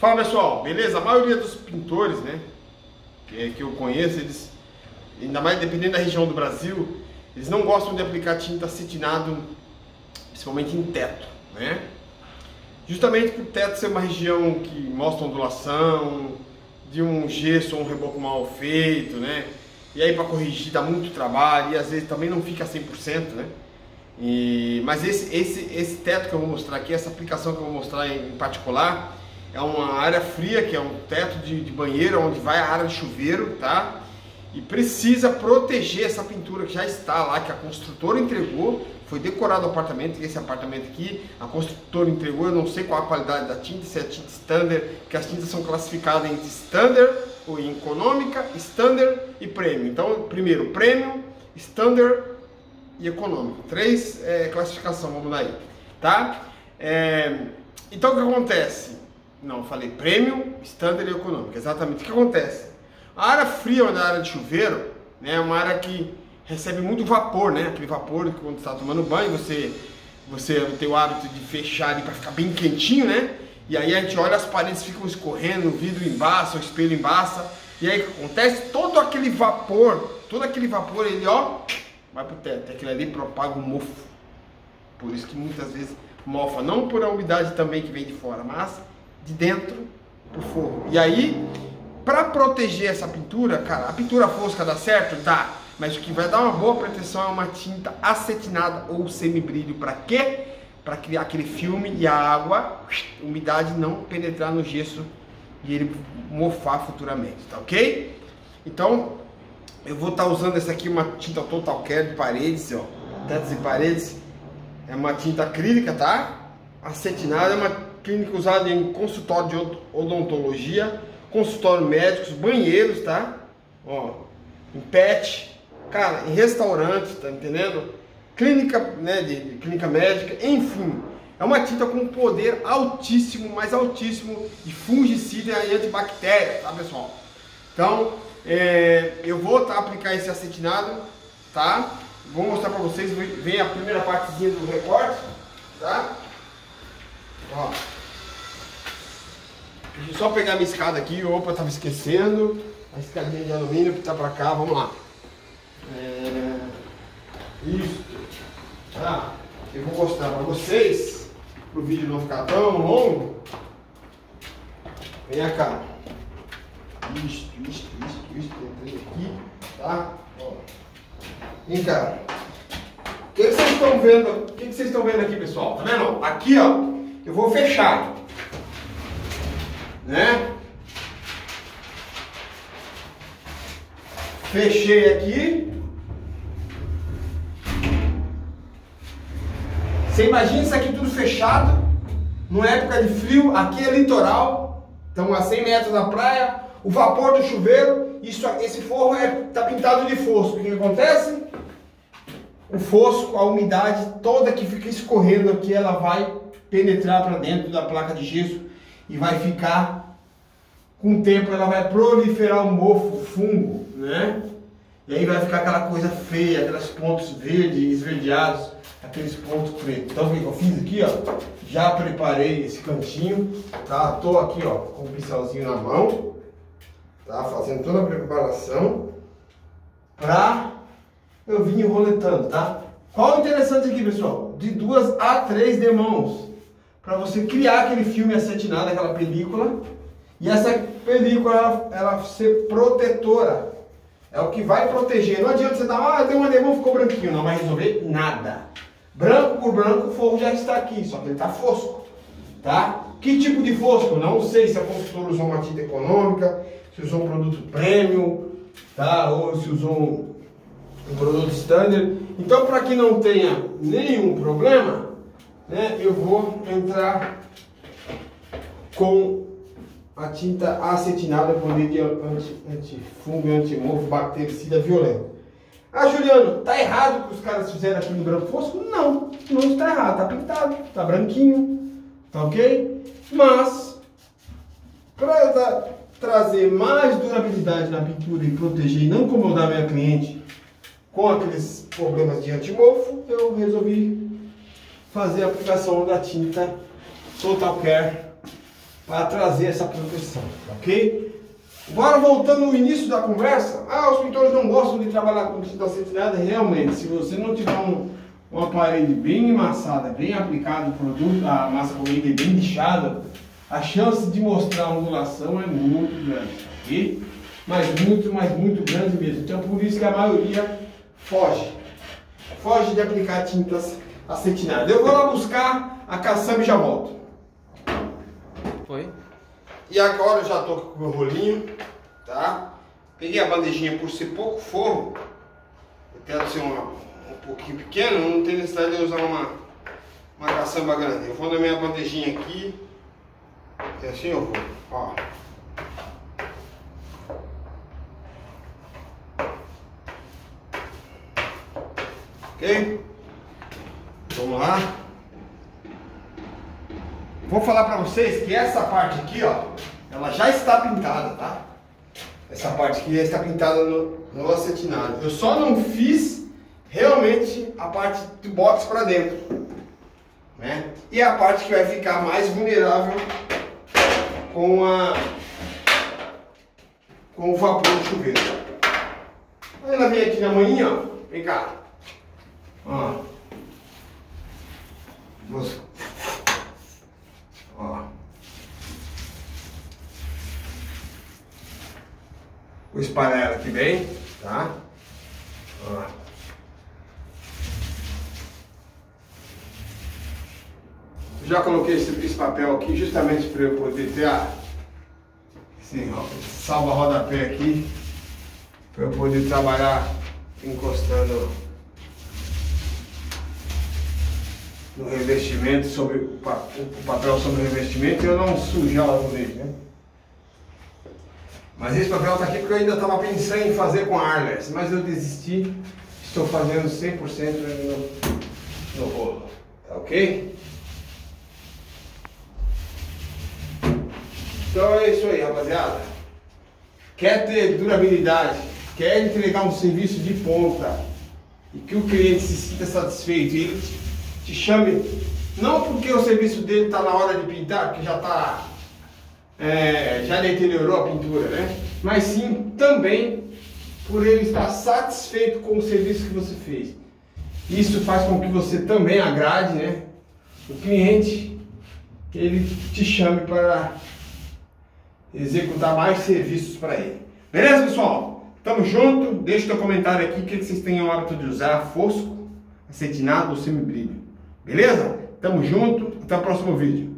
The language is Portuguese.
Fala pessoal, beleza? A maioria dos pintores, né, que, que eu conheço, eles, ainda mais dependendo da região do Brasil, eles não gostam de aplicar tinta acetinado, principalmente em teto, né? Justamente por teto ser uma região que mostra ondulação, de um gesso ou um reboco mal feito, né? E aí para corrigir dá muito trabalho e às vezes também não fica 100%, né? E, mas esse, esse, esse teto que eu vou mostrar aqui, essa aplicação que eu vou mostrar em, em particular, é uma área fria, que é um teto de, de, banheiro, onde vai a área de chuveiro, tá? E precisa proteger essa pintura que já está lá, que a construtora entregou, foi decorado o apartamento, esse apartamento aqui, a construtora entregou, eu não sei qual a qualidade da tinta, se é tinta standard, que as tintas são classificadas entre standard, ou em econômica, standard e premium. Então, primeiro, premium, standard e econômico. Três é, classificação, vamos aí, tá? É, então o que acontece? Não, falei premium, standard e econômico. Exatamente. O que acontece? A área fria na área de chuveiro, né, é uma área que recebe muito vapor, né? Aquele vapor que quando está tomando banho, você você tem o hábito de fechar ali para ficar bem quentinho, né? E aí a gente olha as paredes ficam escorrendo, o vidro embaça, o espelho embaça. E aí o que acontece? Todo aquele vapor, todo aquele vapor, ele ó, vai pro teto. Aquilo ali propaga um mofo. Por isso que muitas vezes mofa, não por a umidade também que vem de fora, mas de dentro pro forro. E aí, para proteger essa pintura, cara, a pintura fosca dá certo? Dá. Mas o que vai dar uma boa proteção é uma tinta acetinada ou semibrilho. Para quê? Para criar aquele filme e a água, a umidade não penetrar no gesso e ele mofar futuramente, tá ok? Então, eu vou estar tá usando essa aqui, uma tinta Total Care de paredes, ó, tetos e paredes. É uma tinta acrílica, tá? Acetinada, é uma clínica usada em consultório de odontologia, consultório médicos, banheiros, tá? Ó, em pet, cara, em restaurante, tá entendendo? Clínica, né, de, de clínica médica, enfim. É uma tinta com poder altíssimo, mais altíssimo de fungicida e antibactéria, tá pessoal? Então, é, eu vou tá, aplicar esse acetinado, tá? Vou mostrar para vocês, vem a primeira partezinha do recorte, tá? Ó. Deixa eu só pegar minha escada aqui, opa, tava esquecendo. A escadinha de alumínio que tá pra cá, vamos lá. É... Isso. Tá? Eu vou mostrar pra vocês, pro vídeo não ficar tão longo. Vem cá. Isto, isto, isto, isto, entrei aqui, tá? Ó. Vem cá. O que, vocês estão vendo? O que, vocês estão vendo aqui, pessoal? Tá vendo? Aqui, ó, eu vou fechar. Né? Fechei aqui. Você imagina isso aqui tudo fechado, numa época de frio, aqui é litoral, estamos a 100 metros da praia, o vapor do chuveiro, isso, esse forro está é, tá pintado de fosco. O que acontece? O fosco, a umidade toda que fica escorrendo aqui, ela vai penetrar para dentro da placa de gesso e vai ficar, com o tempo ela vai proliferar o mofo, fungo, né? E aí vai ficar aquela coisa feia, aqueles pontos verdes, esverdeados, aqueles pontos pretos. Então o que eu fiz aqui, ó? Já preparei esse cantinho, tá? Tô aqui, ó, com o pincelzinho na mão tá? Fazendo toda a preparação para eu vir enroletando, tá? Qual o interessante aqui, pessoal? De duas a três demãos para você criar aquele filme acetinado, aquela película e essa película ela, ela ser protetora. É o que vai proteger. Não adianta você dar, ah, deu uma demão, ficou branquinho. Não vai resolver nada. Branco por branco, o forro já está aqui, só que ele está fosco. Tá? Que tipo de fosco? Não sei se a construtora usou uma tinta econômica, se usou um produto premium, tá? ou se usou um, um produto standard. Então, para que não tenha nenhum problema, né, eu vou entrar com a tinta acetinada poder de antifungo, anti antimorfo, bactericida violento. Ah, Juliano, tá errado o que os caras fizeram aqui no branco fosco? Não, não está errado, tá pintado, tá branquinho, tá ok? Mas, para trazer mais durabilidade na pintura e proteger e não incomodar minha cliente com aqueles problemas de antimofo, eu resolvi fazer a aplicação da tinta Total Care para trazer essa proteção, ok? Agora voltando no início da conversa, ah, os pintores não gostam de trabalhar com tinta acetinada, realmente, se você não tiver um, uma parede bem emassada, bem aplicado o produto, a massa corrida bem lixada, a chance de mostrar ondulação é muito grande, ok? Mas muito, mas muito grande mesmo. Então por isso que a maioria foge. Foge de aplicar tintas acetinadas. Eu vou lá buscar a caçamba e já volto. Foi. E agora eu já estou com o meu rolinho, tá? Peguei a bandejinha por ser pouco forro. Eu quero ser uma, um pouquinho pequeno, não tem necessidade de usar uma, uma caçamba grande. Eu vou na minha bandejinha aqui. E assim eu vou, ó. Ok? Lá. Vou falar para vocês que essa parte aqui, ó, ela já está pintada, tá? Essa parte aqui já está pintada no, no acetinado. Eu só não fiz realmente a parte do box para dentro, né? E a parte que vai ficar mais vulnerável com a com o vapor do chuveiro. Aí ela vem aqui na manhã, ó, vem cá. Ó. Vou Ó. Vou espalhar ela aqui bem, tá? Ó. Já coloquei esse, esse papel aqui justamente para eu poder ter a ó, salva rodapé aqui para eu poder trabalhar encostando no revestimento, sobre o, papel sobre o revestimento e eu não sujar o azulejo, né? Mas esse papel está aqui porque eu ainda estava pensando em fazer com Arles, mas eu desisti, estou fazendo 100% no, no rolo, tá ok? Então é isso aí, rapaziada. Quer ter durabilidade, quer entregar um serviço de ponta e que o cliente se sinta satisfeito e ele te chame, não porque o serviço dele está na hora de pintar, que já está, é, já deteriorou a pintura, né? Mas sim também por ele estar satisfeito com o serviço que você fez. Isso faz com que você também agrade, né? O cliente, ele te chame para executar mais serviços para ele. Beleza, pessoal? Tamo junto. Deixa o teu comentário aqui o que vocês têm o hábito de usar, fosco, acetinado ou semibrilho. Beleza? Tamo junto, até o próximo vídeo.